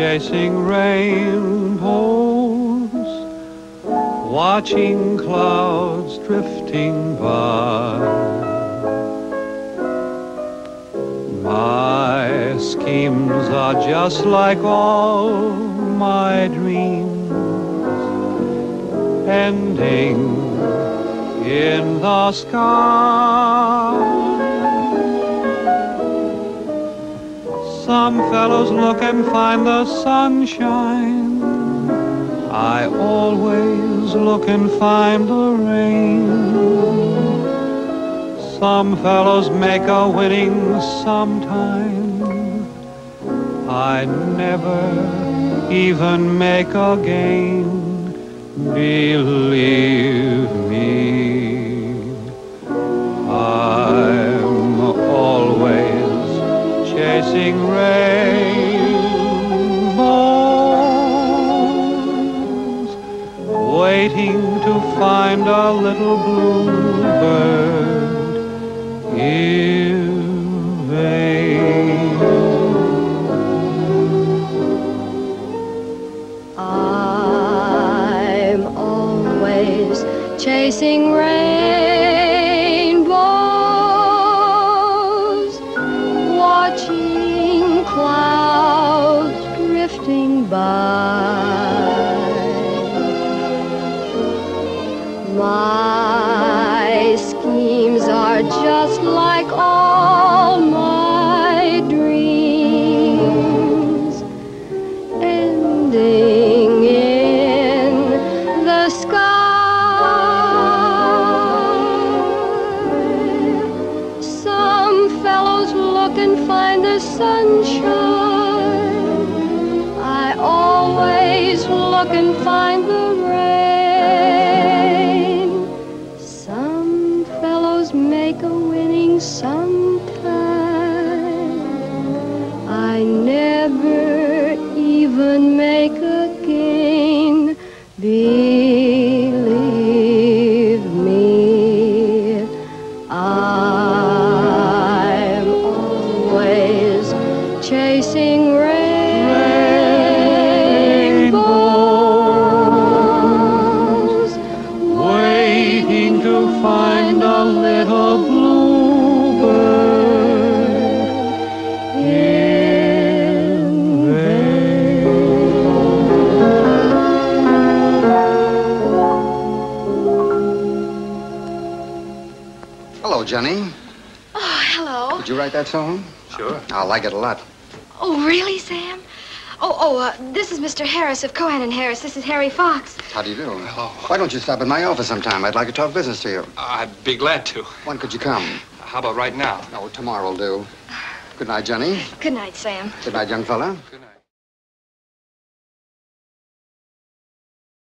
chasing rainbows, watching clouds drifting by. My schemes are just like all my dreams, ending in the sky. Some fellows look and find the sunshine. I always look and find the rain. Some fellows make a winning sometime. I never even make a gain. Believe me, I'm always chasing rainbows, waiting to find a little bluebird by. My schemes are just like all my dreams ending in the sky. Some fellows look and find the sunshine. Look and find the rain. Some fellows make a winning sometime. I never even make a gain. Believe me, I'm always chasing rainbows, Hello, Jenny. Oh, hello. Did you write that song? Sure. I like it a lot. Oh, really, Sam? Oh, oh, uh, this is Mr. Harris of Cohan and Harris. This is Harry Fox. How do you do? Hello. Why don't you stop at my office sometime? I'd like to talk business to you. I'd be glad to. When could you come? How about right now? No, tomorrow will do. Good night, Jenny. Good night, Sam. Good night, young fella. Good